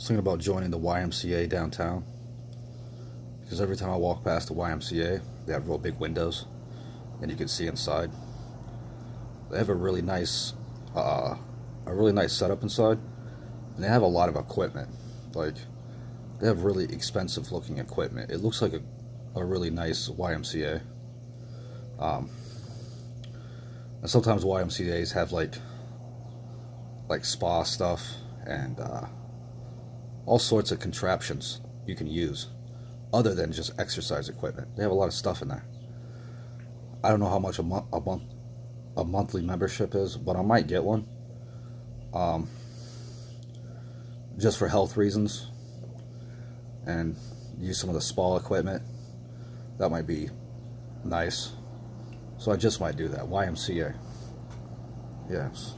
was thinking about joining the YMCA downtown because every time I walk past the YMCA, they have real big windows and you can see inside. They have a really nice, uh, a really nice setup inside, and they have a lot of equipment. Like, they have really expensive looking equipment. It looks like a, a really nice YMCA. Um, and sometimes YMCA's have like, like spa stuff and uh, all sorts of contraptions you can use other than just exercise equipment. They have a lot of stuff in there. I don't know how much a a a monthly membership is, but I might get one. Um, just for health reasons and use some of the spa equipment. That might be nice. So I just might do that. YMCA. Yes.